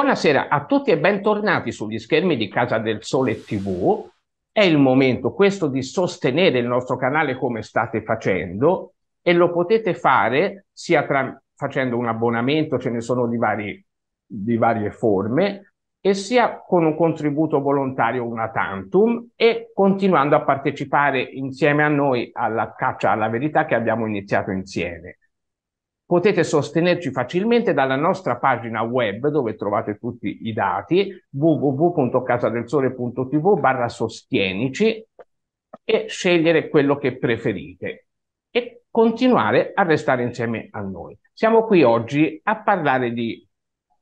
Buonasera a tutti e bentornati sugli schermi di Casa del Sole TV. È il momento questo di sostenere il nostro canale come state facendo e lo potete fare sia tra, facendo un abbonamento, ce ne sono di, vari, di varie forme, e sia con un contributo volontario una tantum e continuando a partecipare insieme a noi alla caccia alla verità che abbiamo iniziato insieme. Potete sostenerci facilmente dalla nostra pagina web dove trovate tutti i dati www.casadelsole.tv barra sostienici e scegliere quello che preferite e continuare a restare insieme a noi. Siamo qui oggi a parlare di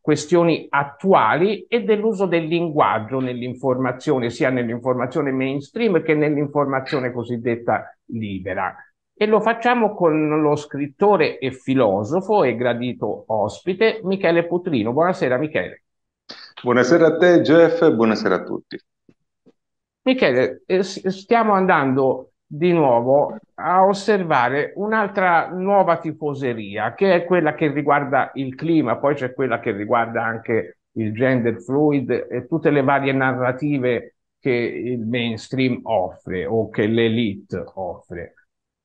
questioni attuali e dell'uso del linguaggio nell'informazione, sia nell'informazione mainstream che nell'informazione cosiddetta libera e lo facciamo con lo scrittore e filosofo e gradito ospite Michele Putrino. Buonasera Michele. Buonasera a te Jeff buonasera a tutti. Michele, eh, stiamo andando di nuovo a osservare un'altra nuova tifoseria che è quella che riguarda il clima, poi c'è quella che riguarda anche il gender fluid e tutte le varie narrative che il mainstream offre o che l'elite offre.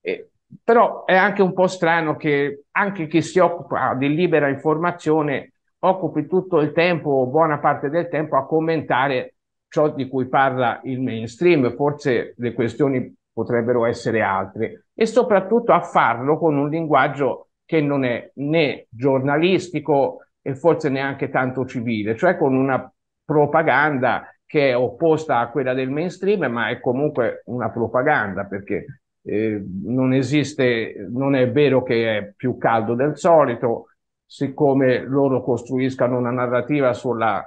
Eh, però è anche un po' strano che anche chi si occupa di libera informazione occupi tutto il tempo, buona parte del tempo, a commentare ciò di cui parla il mainstream. Forse le questioni potrebbero essere altre e soprattutto a farlo con un linguaggio che non è né giornalistico e forse neanche tanto civile, cioè con una propaganda che è opposta a quella del mainstream, ma è comunque una propaganda perché eh, non esiste, non è vero che è più caldo del solito, siccome loro costruiscano una narrativa sulla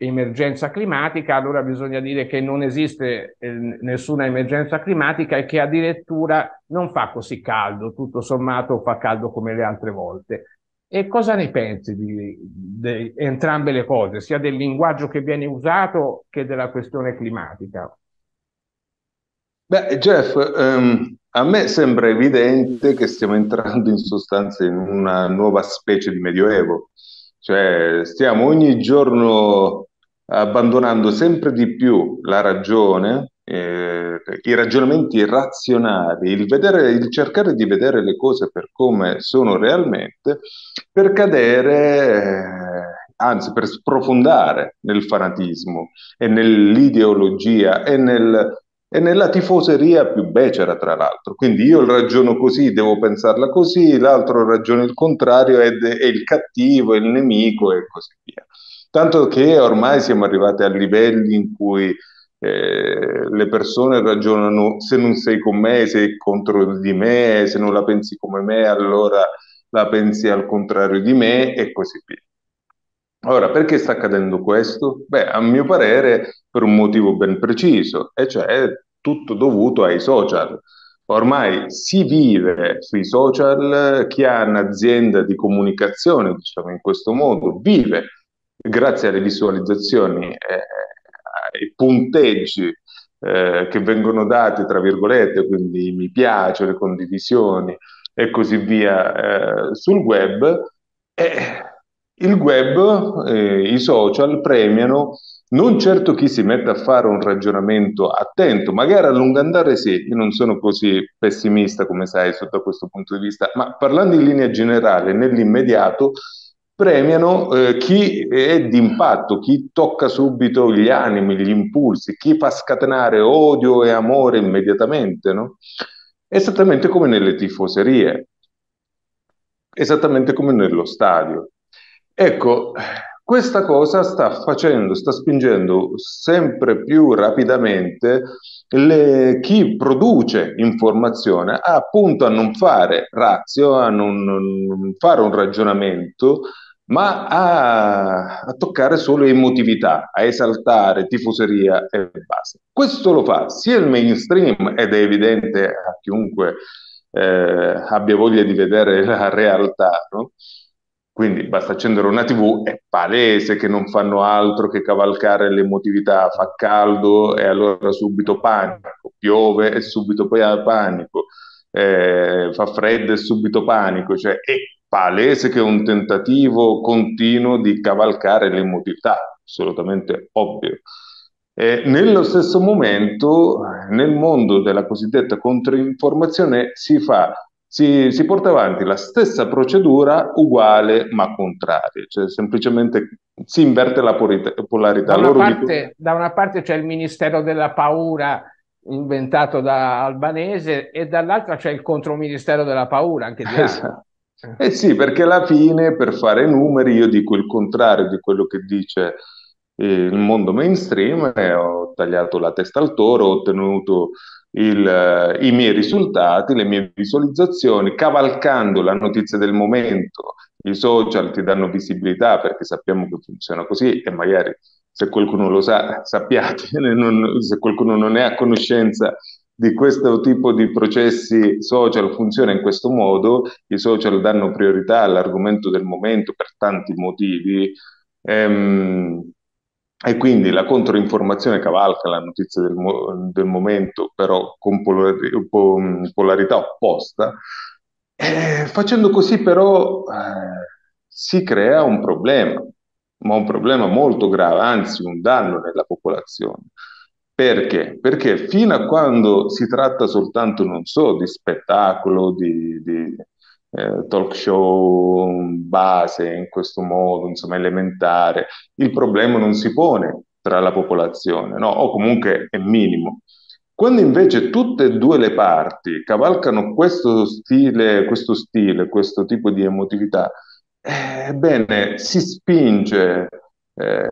emergenza climatica, allora bisogna dire che non esiste eh, nessuna emergenza climatica e che addirittura non fa così caldo, tutto sommato fa caldo come le altre volte. E cosa ne pensi di, di entrambe le cose, sia del linguaggio che viene usato che della questione climatica? Beh, Jeff, um, a me sembra evidente che stiamo entrando in sostanza in una nuova specie di medioevo, cioè stiamo ogni giorno abbandonando sempre di più la ragione, eh, i ragionamenti razionali, il, vedere, il cercare di vedere le cose per come sono realmente, per cadere, eh, anzi per sprofondare nel fanatismo e nell'ideologia e nel e nella tifoseria più becera, tra l'altro. Quindi io ragiono così, devo pensarla così, l'altro ragiona il contrario, è, è il cattivo, è il nemico e così via. Tanto che ormai siamo arrivati a livelli in cui eh, le persone ragionano se non sei con me, sei contro di me, se non la pensi come me, allora la pensi al contrario di me e così via. Ora, perché sta accadendo questo? Beh, a mio parere per un motivo ben preciso, e cioè tutto dovuto ai social. Ormai si vive sui social, chi ha un'azienda di comunicazione, diciamo in questo modo, vive grazie alle visualizzazioni, eh, ai punteggi eh, che vengono dati, tra virgolette, quindi mi piace, le condivisioni e così via eh, sul web. E il web, eh, i social premiano non certo chi si mette a fare un ragionamento attento, magari a lungo andare sì, io non sono così pessimista come sai sotto questo punto di vista, ma parlando in linea generale, nell'immediato, premiano eh, chi è d'impatto, chi tocca subito gli animi, gli impulsi, chi fa scatenare odio e amore immediatamente, no? Esattamente come nelle tifoserie, esattamente come nello stadio. Ecco, questa cosa sta facendo, sta spingendo sempre più rapidamente le, chi produce informazione a, appunto a non fare razio, a non, non fare un ragionamento, ma a, a, toccare solo emotività, a esaltare tifoseria e basta. Questo lo fa sia il mainstream ed è evidente a chiunque eh, abbia voglia di vedere la realtà, no? Quindi basta accendere una TV, è palese che non fanno altro che cavalcare l'emotività, fa caldo e allora subito panico, piove e subito panico, eh, fa freddo e subito panico, cioè è palese che è un tentativo continuo di cavalcare l'emotività, assolutamente ovvio. E nello stesso momento, nel mondo della cosiddetta controinformazione, si fa si, si, porta avanti la stessa procedura uguale ma contraria, cioè semplicemente si inverte la polarità. Da una, parte, dico... da una parte c'è il Ministero della Paura inventato da Albanese e dall'altra c'è il controministero della paura anche di esatto. Eh sì, perché alla fine per fare numeri io dico il contrario di quello che dice il mondo mainstream e ho tagliato la testa al toro, ho ottenuto il, eh, i miei risultati, le mie visualizzazioni, cavalcando la notizia del momento. I social ti danno visibilità perché sappiamo che funziona così e magari se qualcuno lo sa, sappiate, non, se qualcuno non è a conoscenza di questo tipo di processi social funziona in questo modo, i social danno priorità all'argomento del momento per tanti motivi. Ehm, e quindi la controinformazione cavalca la notizia del, mo- del momento, però con polari- polarità opposta. E facendo così però eh, si crea un problema, ma un problema molto grave, anzi un danno nella popolazione. Perché? Perché fino a quando si tratta soltanto, non so, di spettacolo, di, di eh, talk show base in questo modo, insomma elementare, il problema non si pone tra la popolazione, no? o comunque è minimo. Quando invece tutte e due le parti cavalcano questo stile, questo stile, questo tipo di emotività, ebbene eh, si spinge eh,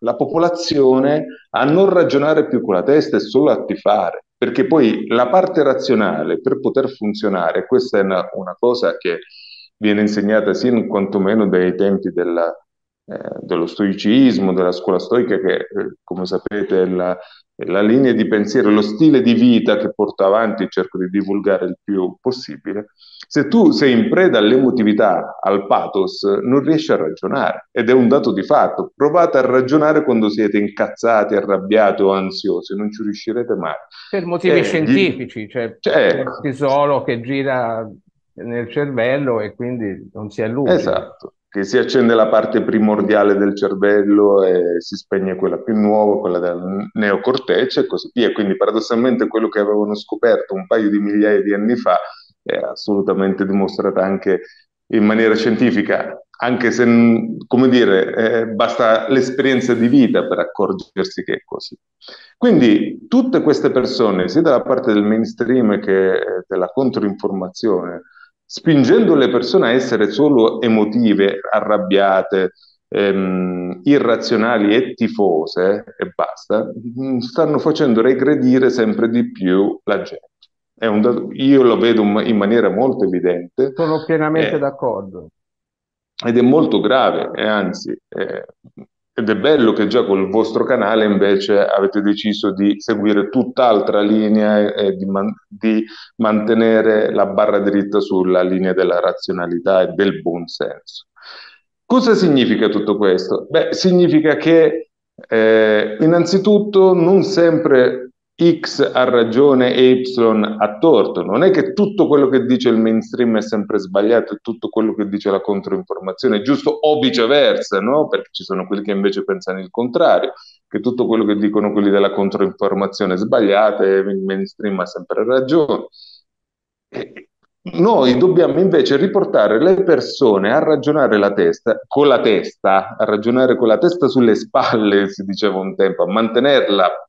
la popolazione a non ragionare più con la testa e solo a tifare perché poi la parte razionale per poter funzionare, questa è una, una cosa che viene insegnata sin quantomeno dai tempi della, eh, dello stoicismo, della scuola stoica, che eh, come sapete è la, la, linea di pensiero, lo stile di vita che porto avanti cerco di divulgare il più possibile. Se tu sei in preda all'emotività, al pathos, non riesci a ragionare ed è un dato di fatto. Provate a ragionare quando siete incazzati, arrabbiati o ansiosi, non ci riuscirete mai. Per motivi eh, scientifici, cioè, c'è il cortisolo che gira nel cervello e quindi non si lucido. Esatto, che si accende la parte primordiale del cervello e si spegne quella più nuova, quella del neocortece e così via. Quindi paradossalmente quello che avevano scoperto un paio di migliaia di anni fa è assolutamente dimostrata anche in maniera scientifica, anche se, come dire, eh, basta l'esperienza di vita per accorgersi che è così. Quindi tutte queste persone, sia dalla parte del mainstream che della controinformazione, spingendo le persone a essere solo emotive, arrabbiate, ehm, irrazionali e tifose, e basta, stanno facendo regredire sempre di più la gente. Dato, io lo vedo in maniera molto evidente. Sono pienamente eh, d'accordo. Ed è molto grave, e anzi, eh, ed è bello che già col vostro canale invece avete deciso di seguire tutt'altra linea e di, man- di mantenere la barra dritta sulla linea della razionalità e del buon senso. Cosa significa tutto questo? Beh, significa che eh, innanzitutto non sempre X ha ragione e Y ha torto. Non è che tutto quello che dice il mainstream è sempre sbagliato e tutto quello che dice la controinformazione è giusto o viceversa, no? Perché ci sono quelli che invece pensano il contrario, che tutto quello che dicono quelli della controinformazione è sbagliato e il mainstream ha sempre ragione. E noi dobbiamo invece riportare le persone a ragionare la testa, con la testa, a ragionare con la testa sulle spalle, si diceva un tempo, a mantenerla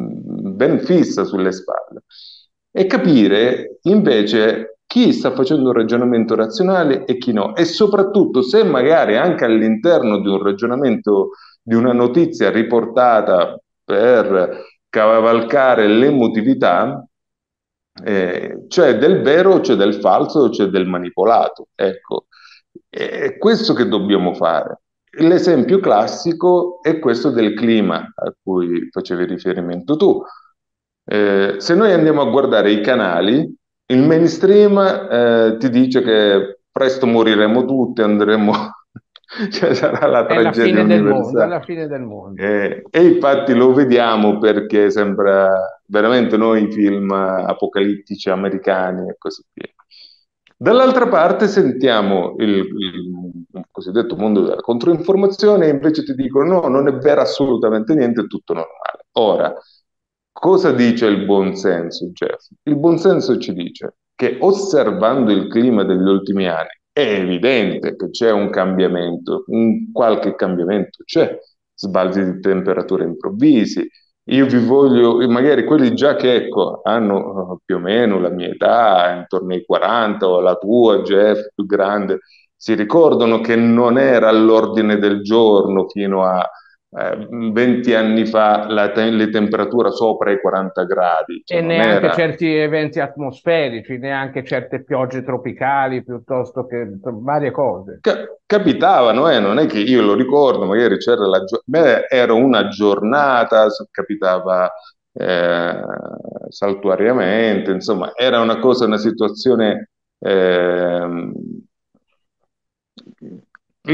ben fissa sulle spalle e capire invece chi sta facendo un ragionamento razionale e chi no e soprattutto se magari anche all'interno di un ragionamento di una notizia riportata per cavalcare l'emotività eh, c'è del vero, c'è del falso, c'è del manipolato. Ecco, è questo che dobbiamo fare. L'esempio classico è questo del clima a cui facevi riferimento tu. Eh, se noi andiamo a guardare i canali, il mainstream eh, ti dice che presto moriremo tutti, andremo, cioè sarà la tragedia la mondo, la fine del mondo. Eh, e infatti lo vediamo perché sembra veramente noi film apocalittici americani e così via. Dall'altra parte sentiamo il, il, cosiddetto mondo della controinformazione e invece ti dicono no, non è vero assolutamente niente, è tutto normale. Ora, cosa dice il buonsenso, Jeff? Il buonsenso ci dice che osservando il clima degli ultimi anni è evidente che c'è un cambiamento, un qualche cambiamento c'è, sbalzi di temperatura improvvisi, io vi voglio, magari quelli già che ecco, hanno uh, più o meno la mia età, intorno ai 40 o la tua, Jeff, più grande, si ricordano che non era all'ordine del giorno fino a eh, 20 anni fa la te- le temperature sopra i 40 gradi. Cioè e neanche era... certi eventi atmosferici, neanche certe piogge tropicali, piuttosto che varie cose. Ca- capitavano, eh? non è che io lo ricordo, magari c'era la giornata, beh, era una giornata, capitava eh, saltuariamente, insomma, era una cosa, una situazione... Eh,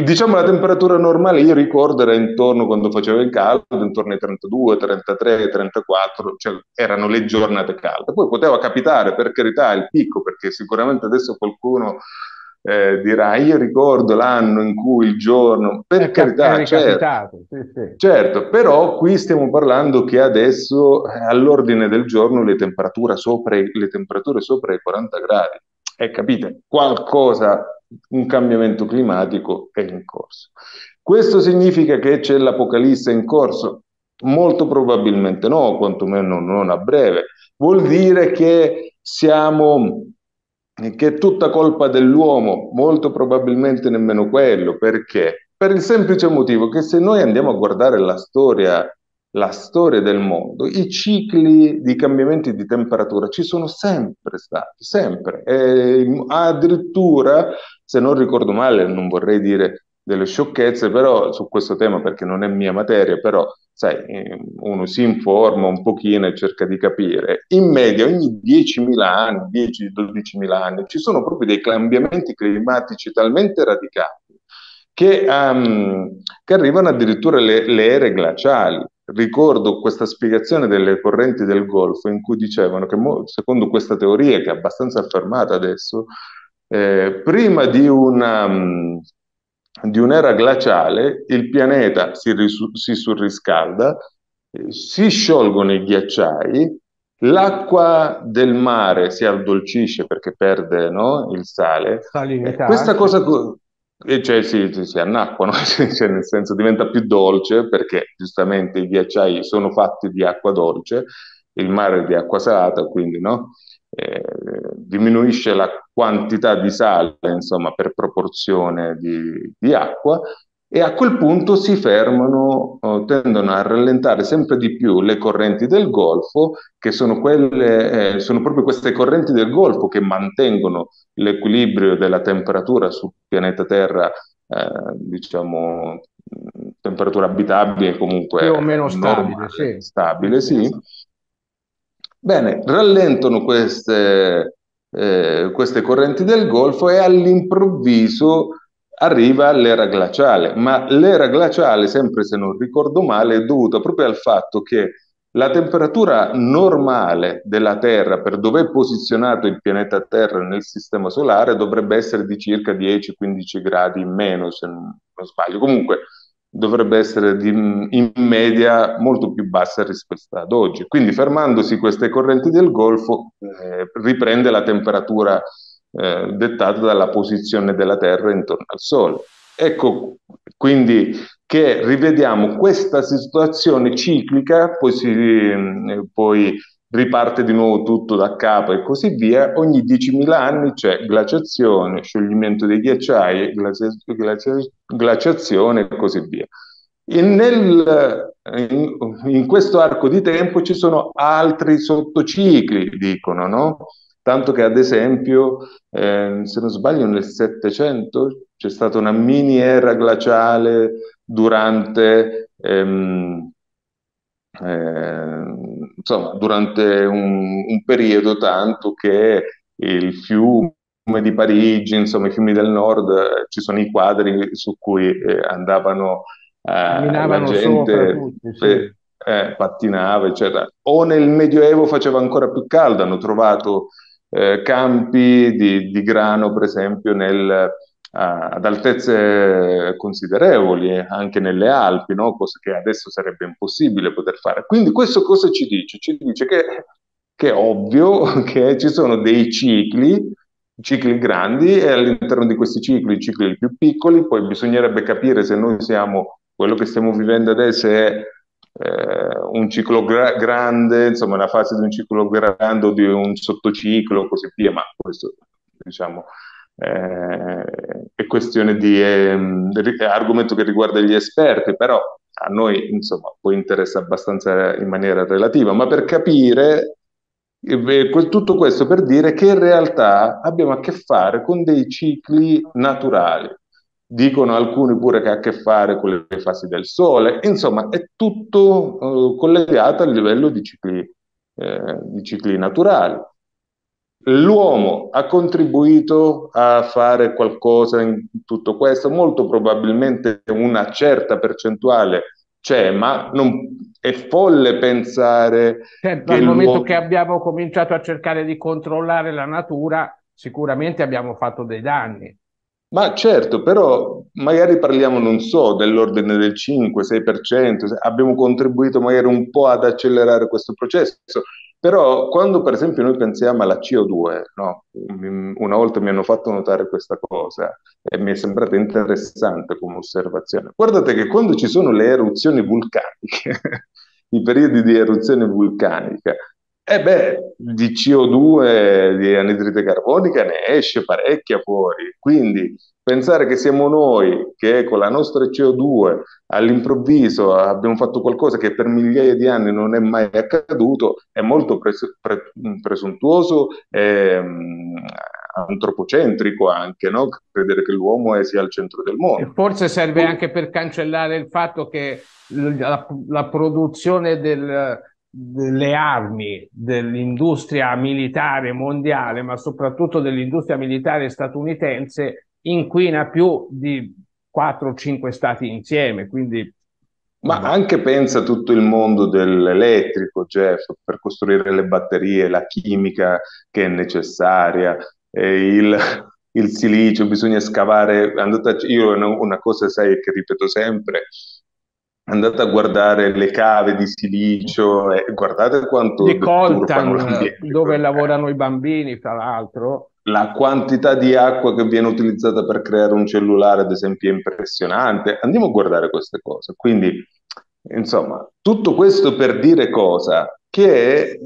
Diciamo la temperatura normale, io ricordo era intorno quando faceva il caldo, intorno ai 32, 33, 34, cioè erano le giornate calde. Poi poteva capitare, per carità, il picco, perché sicuramente adesso qualcuno eh, dirà io ricordo l'anno in cui il giorno, per è carità, è certo, sì, sì. certo, però qui stiamo parlando che adesso eh, all'ordine del giorno le temperature sopra, le temperature sopra i 40 gradi. E capite, qualcosa un cambiamento climatico è in corso. Questo significa che c'è l'apocalisse in corso? Molto probabilmente no, quantomeno non a breve. Vuol dire che siamo che è tutta colpa dell'uomo, molto probabilmente nemmeno quello, perché? Per il semplice motivo che se noi andiamo a guardare la storia la storia del mondo, i cicli di cambiamenti di temperatura ci sono sempre stati, sempre. E addirittura, se non ricordo male, non vorrei dire delle sciocchezze, però su questo tema perché non è mia materia, però sai, uno si informa un pochino e cerca di capire. In media ogni 10.000 anni, 10-12.000 anni, ci sono proprio dei cambiamenti climatici talmente radicali che, um, che arrivano addirittura le, le ere glaciali ricordo questa spiegazione delle correnti del Golfo in cui dicevano che, secondo questa teoria, che è abbastanza affermata adesso, eh, prima di, una, um, di, un'era glaciale il pianeta si, risu- si surriscalda, eh, si sciolgono i ghiacciai, l'acqua del mare si addolcisce perché perde no, il sale. Eh, questa cosa... E cioè si, si annacquano, cioè nel senso diventa più dolce perché giustamente i ghiacciai sono fatti di acqua dolce, il mare è di acqua salata, quindi no? Eh, diminuisce la quantità di sale insomma, per proporzione di, di acqua e a quel punto si fermano, oh, tendono a rallentare sempre di più le correnti del Golfo, che sono, quelle, eh, sono proprio queste correnti del Golfo che mantengono l'equilibrio della temperatura sul pianeta Terra, eh, diciamo, temperatura abitabile comunque più o meno stabile, normale, sì. stabile sì. Bene, rallentano queste, eh, queste correnti del Golfo e all'improvviso arriva l'era glaciale, ma l'era glaciale, sempre se non ricordo male, è dovuta proprio al fatto che la temperatura normale della Terra, per dove è posizionato il pianeta Terra nel sistema solare, dovrebbe essere di circa 10-15 gradi in meno, se non sbaglio. Comunque dovrebbe essere di, in media molto più bassa rispetto ad oggi. Quindi fermandosi queste correnti del Golfo eh, riprende la temperatura eh, dettata dalla posizione della Terra intorno al Sole. Ecco quindi che rivediamo questa situazione ciclica, poi, si, eh, poi riparte di nuovo tutto da capo e così via. Ogni 10.000 anni c'è glaciazione, scioglimento dei ghiacciai, glacia, glacia, glaciazione e così via. In, nel, in, in, questo arco di tempo ci sono altri sottocicli, dicono, no? Tanto che ad esempio, eh, se non sbaglio, nel Settecento c'è stata una mini era glaciale durante, ehm, eh, insomma, durante un, un, periodo tanto che il fiume di Parigi, insomma i fiumi del nord, eh, ci sono i quadri su cui eh, andavano eh, la gente, tutti, sì. pattinava, eccetera. O nel Medioevo faceva ancora più caldo, hanno trovato eh, campi di, di, grano, per esempio, nel, ad altezze considerevoli, anche nelle Alpi, no? cosa che adesso sarebbe impossibile poter fare. Quindi questo cosa ci dice? Ci dice che, che è ovvio che ci sono dei cicli, cicli grandi e all'interno di questi cicli, cicli più piccoli, poi bisognerebbe capire se noi siamo, quello che stiamo vivendo adesso è eh, un ciclo gra- grande, insomma una fase di un ciclo grande o di un sottociclo, così via, ma questo diciamo eh, è questione di eh, argomento che riguarda gli esperti, però a noi insomma poi interessa abbastanza in maniera relativa, ma per capire tutto questo per dire che in realtà abbiamo a che fare con dei cicli naturali. Dicono alcuni pure che ha a che fare con le fasi del sole, insomma è tutto eh, collegato a livello di cicli, eh, di cicli naturali. L'uomo ha contribuito a fare qualcosa in tutto questo? Molto probabilmente una certa percentuale c'è, ma non, è folle pensare... Certo, dal momento che abbiamo cominciato a cercare di controllare la natura, sicuramente abbiamo fatto dei danni. Ma certo, però magari parliamo, non so, dell'ordine del 5-6%, abbiamo contribuito magari un po' ad accelerare questo processo. Però quando per esempio noi pensiamo alla CO2, no? una volta mi hanno fatto notare questa cosa e mi è sembrata interessante come osservazione. Guardate che quando ci sono le eruzioni vulcaniche, i periodi di eruzione vulcanica, e beh, di CO2, di anidride carbonica ne esce parecchia fuori. Quindi pensare che siamo noi che con la nostra CO2 all'improvviso abbiamo fatto qualcosa che per migliaia di anni non è mai accaduto è molto pres- pre- presuntuoso e um, antropocentrico anche, no? credere che l'uomo sia al centro del mondo. E forse serve anche per cancellare il fatto che la, la produzione del, delle armi dell'industria militare mondiale, ma soprattutto dell'industria militare statunitense, inquina più di 4 o 5 stati insieme. Quindi ma anche pensa tutto il mondo dell'elettrico, Jeff, per costruire le batterie, la chimica che è necessaria, il, il, silicio, bisogna scavare. Andate, io una cosa, sai, che ripeto sempre, andate a guardare le cave di silicio e guardate quanto... Di coltan, dove lavorano i bambini, tra l'altro la quantità di acqua che viene utilizzata per creare un cellulare, ad esempio, è impressionante. Andiamo a guardare queste cose. Quindi, insomma, tutto questo per dire cosa? Che eh,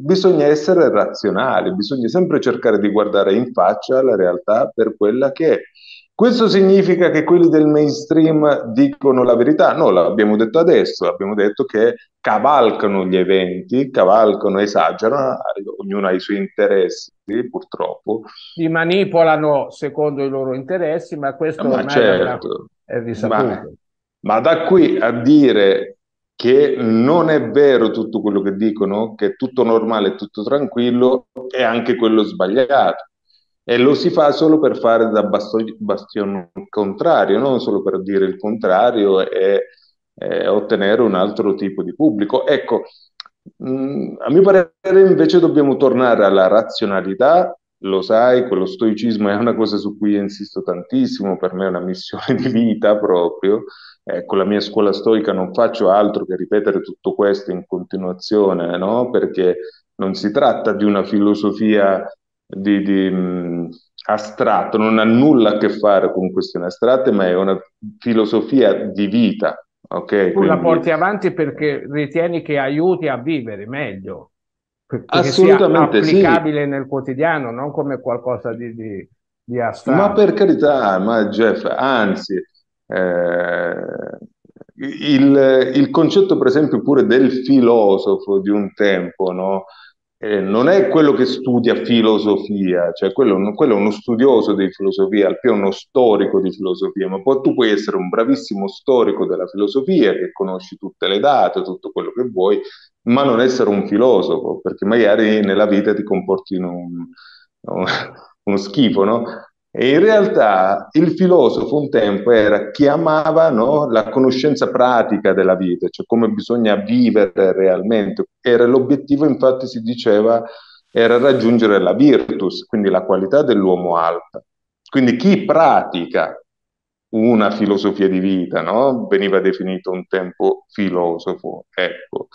bisogna essere razionali, bisogna sempre cercare di guardare in faccia la realtà per quella che è. Questo significa che quelli del mainstream dicono la verità? No, l'abbiamo detto adesso, abbiamo detto che cavalcano gli eventi, cavalcano, esagerano, ognuno ha i suoi interessi, purtroppo. Li manipolano secondo i loro interessi, ma questo ma certo, è risaputo. Ma, ma da qui a dire che non è vero tutto quello che dicono, che è tutto normale, tutto tranquillo, è anche quello sbagliato e lo si fa solo per fare da bastione contrario, non solo per dire il contrario e, e ottenere un altro tipo di pubblico. Ecco, mh, mm, a mio parere invece dobbiamo tornare alla razionalità, lo sai, quello stoicismo è una cosa su cui insisto tantissimo, per me è una missione di vita proprio. Eh, con la mia scuola stoica non faccio altro che ripetere tutto questo in continuazione, no? Perché non si tratta di una filosofia di, di mh, astratto, non ha nulla a che fare con questioni astratte, ma è una filosofia di vita. Okay? Tu Quindi... la porti avanti perché ritieni che aiuti a vivere meglio, perché Assolutamente sia applicabile sì. nel quotidiano, non come qualcosa di, di, di astratto. Ma per carità, ma Jeff, anzi, eh, il, il, concetto per esempio pure del filosofo di un tempo, no? Eh, non è quello che studia filosofia, cioè quello, quello, è uno studioso di filosofia, al più uno storico di filosofia, ma poi tu puoi essere un bravissimo storico della filosofia che conosci tutte le date, tutto quello che vuoi, ma non essere un filosofo, perché magari nella vita ti comporti in un, uno schifo, no? E in realtà il filosofo un tempo era chi amava no, la conoscenza pratica della vita, cioè come bisogna vivere realmente. Era l'obiettivo, infatti si diceva, era raggiungere la virtus, quindi la qualità dell'uomo alta. Quindi chi pratica una filosofia di vita, no? veniva definito un tempo filosofo. Ecco.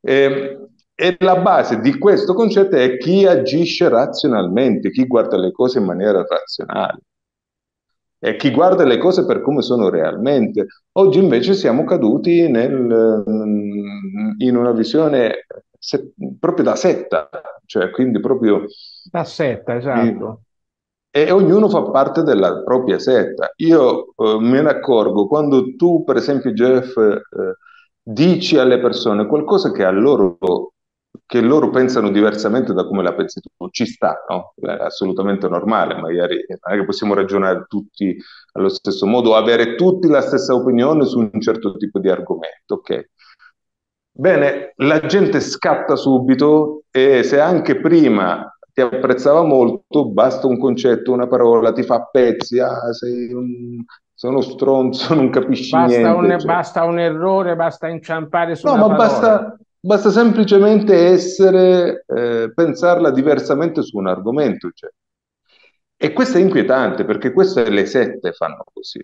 E, e, la base di questo concetto è chi agisce razionalmente, chi guarda le cose in maniera razionale e chi guarda le cose per come sono realmente. Oggi invece siamo caduti nel, in una visione se, proprio da setta, cioè quindi proprio... Da setta, esatto. E, e ognuno fa parte della propria setta. Io eh, me ne accorgo quando tu, per esempio, Jeff, eh, dici alle persone qualcosa che a loro che loro pensano diversamente da come la pensi tu, ci sta, no? È assolutamente normale, magari non è che possiamo ragionare tutti allo stesso modo, avere tutti la stessa opinione su un certo tipo di argomento, ok? Bene, la gente scatta subito e se anche prima ti apprezzava molto, basta un concetto, una parola, ti fa pezzi, ah, sei un, sei uno stronzo, non capisci basta niente. Un, cioè. Basta un errore, basta inciampare su no, ma basta, basta, semplicemente essere, eh, pensarla diversamente su un argomento. Cioè. E questo è inquietante perché queste le sette fanno così.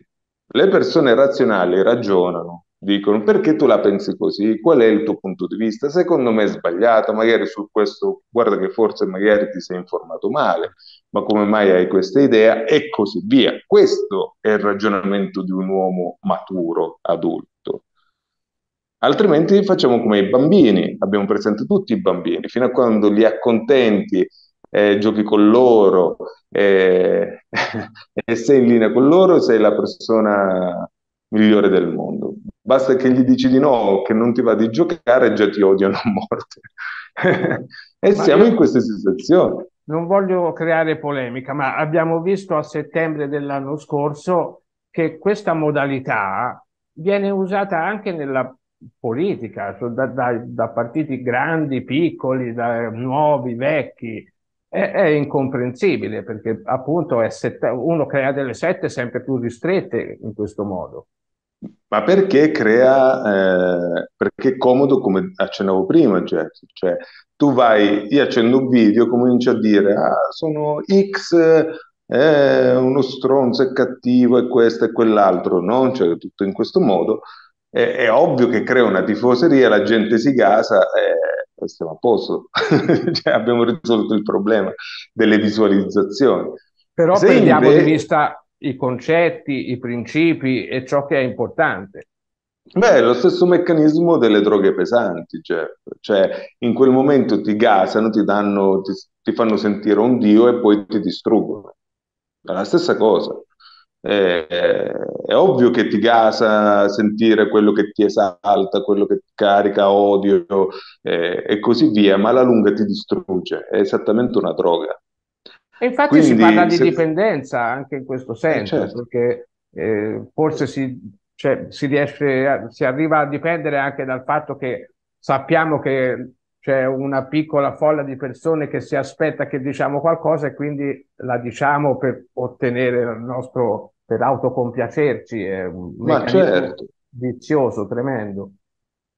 Le persone razionali ragionano, dicono perché tu la pensi così, qual è il tuo punto di vista, secondo me è sbagliato, magari su questo guarda che forse magari ti sei informato male, ma come mai hai questa idea e così via. Questo è il ragionamento di un uomo maturo, adulto. Altrimenti facciamo come i bambini, abbiamo presente tutti i bambini, fino a quando li accontenti, eh, giochi con loro eh, e sei in linea con loro, sei la persona migliore del mondo. Basta che gli dici di no, che non ti va di giocare già ti odiano a morte. e ma siamo in queste situazioni. Non voglio creare polemica, ma abbiamo visto a settembre dell'anno scorso che questa modalità viene usata anche nella politica, da, da, da, partiti grandi, piccoli, da nuovi, vecchi. È, è incomprensibile perché appunto sette, uno crea delle sette sempre più ristrette in questo modo. Ma perché crea, eh, perché è comodo come accennavo prima, cioè, cioè, tu vai, io accendo un video, comincio a dire, ah, sono X, è uno stronzo, è cattivo, è questo e quell'altro, no? Cioè, tutto in questo modo, è, è ovvio che crea una tifoseria, la gente si gasa e stiamo a posto, cioè, abbiamo risolto il problema delle visualizzazioni. Però Se perdiamo invece... di vista i concetti, i principi e ciò che è importante. Beh, è lo stesso meccanismo delle droghe pesanti, cioè, cioè in quel momento ti gasano, ti, danno, ti, ti, fanno sentire un dio e poi ti distruggono. È la stessa cosa. È, è ovvio che ti gasa sentire quello che ti esalta, quello che ti carica odio eh, e così via, ma alla lunga ti distrugge. È esattamente una droga. E infatti Quindi, si parla di se... dipendenza anche in questo eh, senso, certo. perché eh, forse si, cioè, si, riesce a, si arriva a dipendere anche dal fatto che sappiamo che c'è una piccola folla di persone che si aspetta che diciamo qualcosa e quindi la diciamo per ottenere il nostro, per autocompiacerci, è un Ma certo. vizioso, tremendo.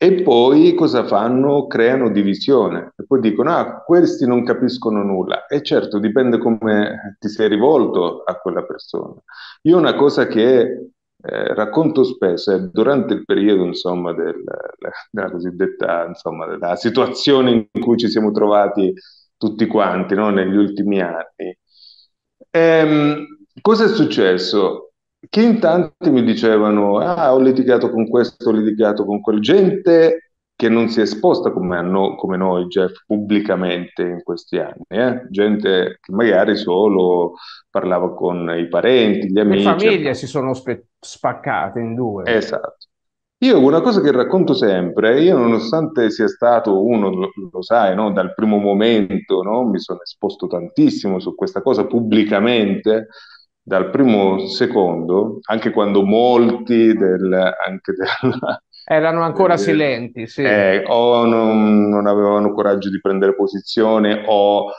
E poi cosa fanno? Creano divisione. E poi dicono, ah, questi non capiscono nulla. E certo, dipende come ti sei rivolto a quella persona. Io una cosa che eh, racconto spesso è durante il periodo, insomma, del, della cosiddetta, insomma, della situazione in cui ci siamo trovati tutti quanti, no? Negli ultimi anni. Ehm, cosa è successo? che in tanti mi dicevano, ah, ho litigato con questo, ho litigato con quel gente che non si è esposta come, no, come noi, Jeff, pubblicamente in questi anni, eh? gente che magari solo parlava con i parenti, gli amici. Le famiglie si sono spe- spaccate in due. Esatto. Io una cosa che racconto sempre, io nonostante sia stato uno, lo, lo sai, no? dal primo momento no? mi sono esposto tantissimo su questa cosa pubblicamente, dal primo secondo, anche quando molti del, anche del, erano ancora del, silenti, sì. eh, o non, non, avevano coraggio di prendere posizione o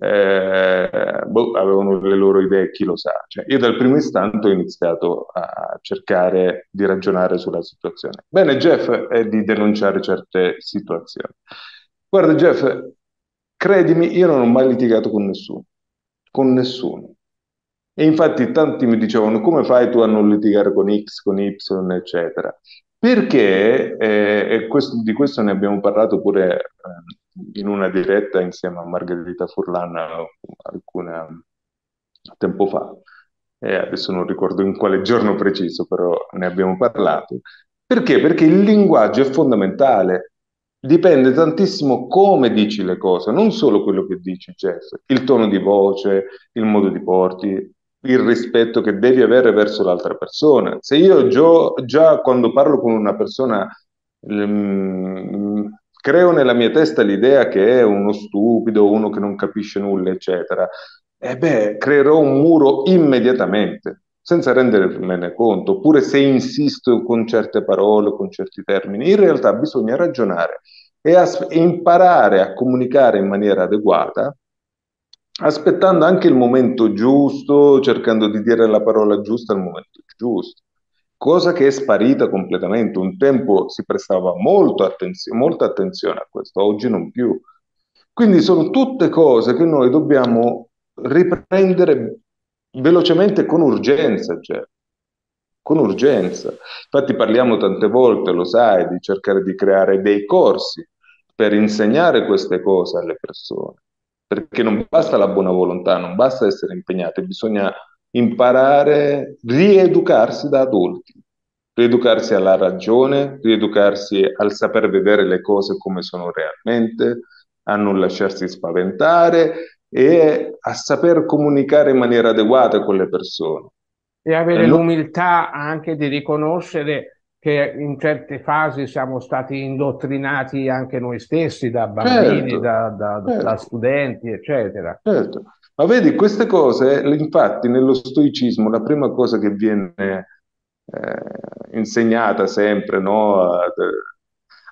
eh, boh, avevano le loro idee, chi lo sa. Cioè, io dal primo istante ho iniziato a cercare di ragionare sulla situazione. Bene, Jeff, è di denunciare certe situazioni. Guarda, Jeff, credimi, io non ho mai litigato con nessuno, con nessuno. E infatti tanti mi dicevano come fai tu a non litigare con X, con Y, eccetera. Perché, eh, e questo, di questo ne abbiamo parlato pure eh, in una diretta insieme a Margherita Furlan alcune tempo fa, eh, adesso non ricordo in quale giorno preciso, però ne abbiamo parlato. Perché? Perché il linguaggio è fondamentale, dipende tantissimo come dici le cose, non solo quello che dici, Jeff, il tono di voce, il modo di porti, il rispetto che devi avere verso l'altra persona. Se io già, già quando parlo con una persona um, creo nella mia testa l'idea che è uno stupido, uno che non capisce nulla, eccetera, e beh, creerò un muro immediatamente, senza rendermene conto, oppure se insisto con certe parole, con certi termini. In realtà bisogna ragionare e, as- imparare a comunicare in maniera adeguata, aspettando anche il momento giusto, cercando di dire la parola giusta al momento giusto, cosa che è sparita completamente. Un tempo si prestava attenzio- molta attenzione a questo, oggi non più. Quindi sono tutte cose che noi dobbiamo riprendere velocemente con urgenza, cioè, con urgenza. Infatti parliamo tante volte, lo sai, di cercare di creare dei corsi per insegnare queste cose alle persone, perché non basta la buona volontà, non basta essere impegnati, bisogna imparare, rieducarsi da adulti, rieducarsi alla ragione, rieducarsi al saper vedere le cose come sono realmente, a non lasciarsi spaventare e a saper comunicare in maniera adeguata con le persone. E avere non... l'umiltà anche di riconoscere che in certe fasi siamo stati indottrinati anche noi stessi da bambini, certo, da, da, certo. da, studenti, eccetera. Certo. Ma vedi, queste cose, infatti, nello stoicismo, la prima cosa che viene eh, insegnata sempre no,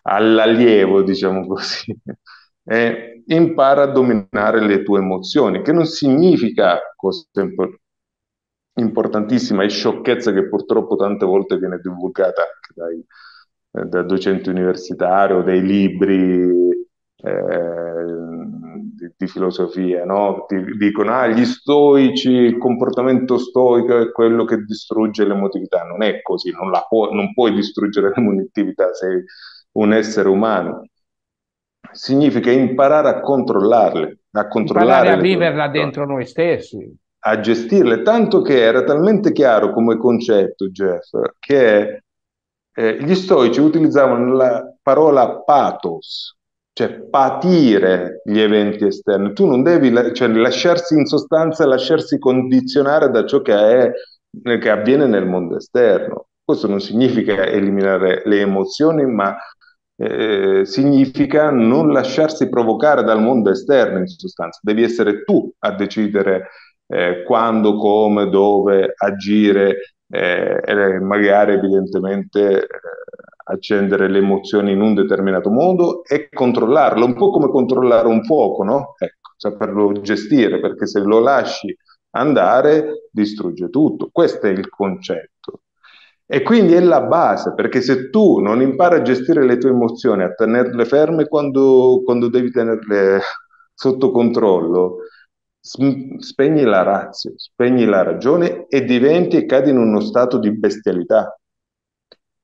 all'allievo, diciamo così, è impara a dominare le tue emozioni, che non significa cosa importantissima e sciocchezza che purtroppo tante volte viene divulgata anche dai, eh, da docenti universitari o dai libri eh, di, di, filosofia, no? Ti dicono, ah, gli stoici, il comportamento stoico è quello che distrugge l'emotività. Non è così, non, pu- non puoi distruggere l'emotività, sei un essere umano significa imparare a controllarle, a controllare. Imparare a viverla dentro noi stessi. A gestirle, tanto che era talmente chiaro come concetto, Jeff, che eh, gli stoici utilizzavano la parola pathos, cioè patire gli eventi esterni. Tu non devi cioè, lasciarsi in sostanza, lasciarsi condizionare da ciò che, è, che avviene nel mondo esterno. Questo non significa eliminare le emozioni, ma eh, significa non lasciarsi provocare dal mondo esterno in sostanza, devi essere tu a decidere eh, quando, come, dove agire eh, e magari evidentemente eh, accendere le emozioni in un determinato modo e controllarlo, un po' come controllare un fuoco, no? Ecco, saperlo gestire, perché se lo lasci andare distrugge tutto. Questo è il concetto. E quindi è la base, perché se tu non impari a gestire le tue emozioni, a tenerle ferme quando, quando devi tenerle sotto controllo, spegni la razza, spegni la ragione e diventi e cadi in uno stato di bestialità.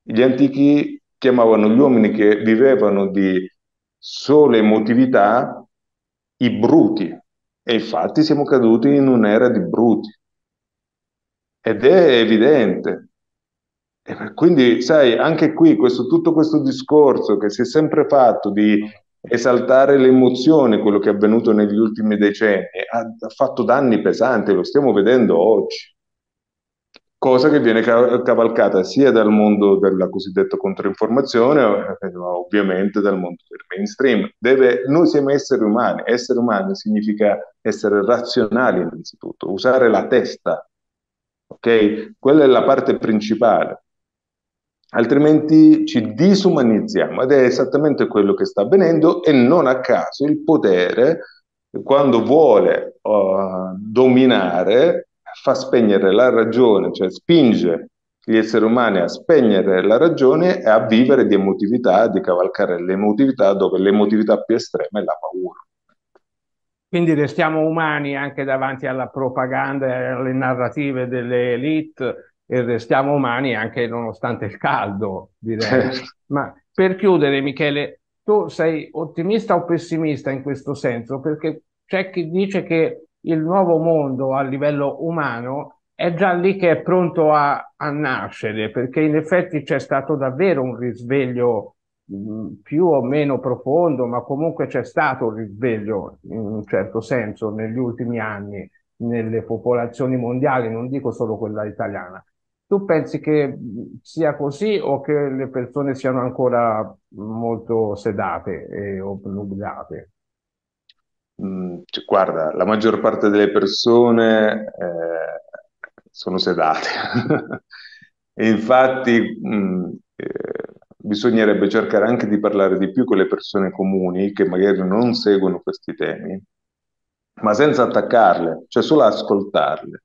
Gli antichi chiamavano gli uomini che vivevano di sole emotività i bruti e infatti siamo caduti in un'era di bruti. Ed è evidente, e quindi, sai, anche qui questo, tutto questo discorso che si è sempre fatto di esaltare le emozioni, quello che è avvenuto negli ultimi decenni, ha, ha fatto danni pesanti, lo stiamo vedendo oggi. Cosa che viene cavalcata sia dal mondo della cosiddetta controinformazione, eh, ovviamente dal mondo del mainstream. Deve, noi siamo esseri umani, essere umani significa essere razionali innanzitutto, usare la testa, ok? Quella è la parte principale altrimenti ci disumanizziamo ed è esattamente quello che sta avvenendo e non a caso il potere, quando vuole uh, dominare, fa spegnere la ragione, cioè spinge gli esseri umani a spegnere la ragione e a vivere di emotività, di cavalcare l'emotività dove l'emotività più estrema è la paura. Quindi restiamo umani anche davanti alla propaganda e alle narrative delle elite e restiamo umani anche nonostante il caldo, direi. Ma per chiudere, Michele, tu sei ottimista o pessimista in questo senso? Perché c'è chi dice che il nuovo mondo a livello umano è già lì che è pronto a, a nascere, perché in effetti c'è stato davvero un risveglio più o meno profondo, ma comunque c'è stato un risveglio in un certo senso negli ultimi anni nelle popolazioni mondiali, non dico solo quella italiana. Tu pensi che sia così o che le persone siano ancora molto sedate e obnubilate? Mm, cioè, guarda, la maggior parte delle persone eh, sono sedate. e infatti mm, eh, bisognerebbe cercare anche di parlare di più con le persone comuni che magari non seguono questi temi, ma senza attaccarle, cioè solo ascoltarle.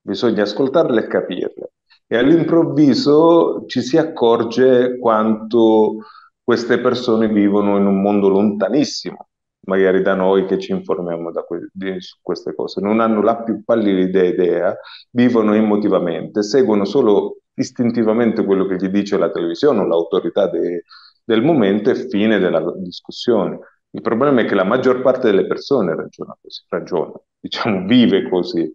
Bisogna ascoltarle e capirle. E all'improvviso ci si accorge quanto queste persone vivono in un mondo lontanissimo, magari da noi che ci informiamo que- di, su queste cose. Non hanno la più pallida idea, vivono emotivamente, seguono solo istintivamente quello che gli dice la televisione o l'autorità de, del momento e fine della discussione. Il problema è che la maggior parte delle persone ragiona così, ragiona, diciamo, vive così.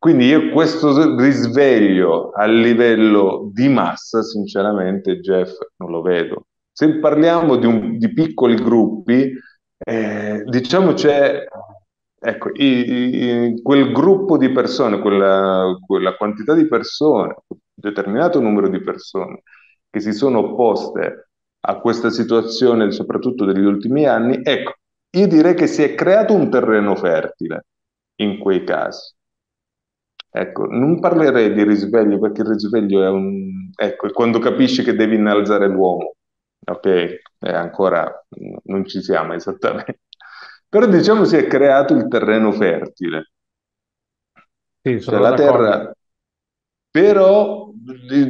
Quindi io questo risveglio a livello di massa, sinceramente, Jeff, non lo vedo. Se parliamo di, un, di piccoli gruppi, eh, diciamo c'è Ecco, i, i, quel gruppo di persone, quella, quella quantità di persone, un determinato numero di persone che si sono opposte a questa situazione, soprattutto degli ultimi anni, ecco, io direi che si è creato un terreno fertile in quei casi. Ecco, non parlerei di risveglio perché il risveglio è un... Ecco, è quando capisci che devi innalzare l'uomo. Ok, eh, ancora non ci siamo esattamente. Però diciamo si è creato il terreno fertile. Sì, cioè la terra... Però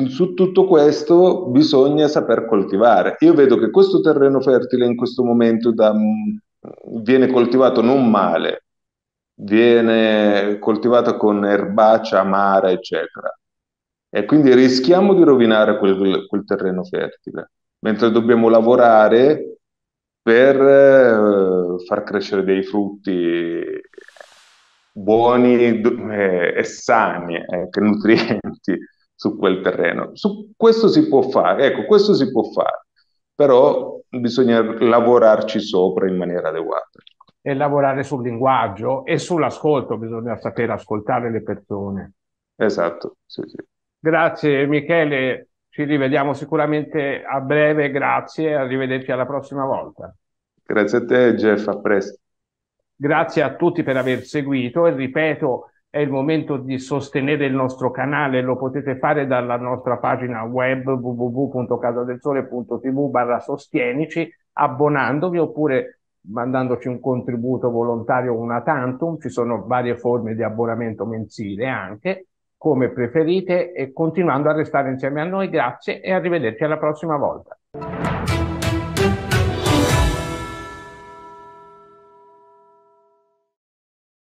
su tutto questo bisogna saper coltivare. Io vedo che questo terreno fertile in questo momento da, viene coltivato non male, viene coltivato con erbaccia, amara, eccetera. E quindi rischiamo di rovinare quel, quel terreno fertile, mentre dobbiamo lavorare per eh, far crescere dei frutti buoni eh, e sani, eh, nutrienti su quel terreno. Su questo si può fare, ecco, questo si può fare, però bisogna lavorarci sopra in maniera adeguata. E lavorare sul linguaggio e sull'ascolto, bisogna sapere ascoltare le persone. Esatto, sì, sì. Grazie Michele, ci rivediamo sicuramente a breve, grazie, arrivederci alla prossima volta. Grazie a te Jeff, a presto. Grazie a tutti per aver seguito e ripeto, è il momento di sostenere il nostro canale, lo potete fare dalla nostra pagina web www.casadelsole.tv barra sostienici, abbonandovi oppure mandandoci un contributo volontario una tantum, ci sono varie forme di abbonamento mensile anche, come preferite e continuando a restare insieme a noi, grazie e arrivederci alla prossima volta.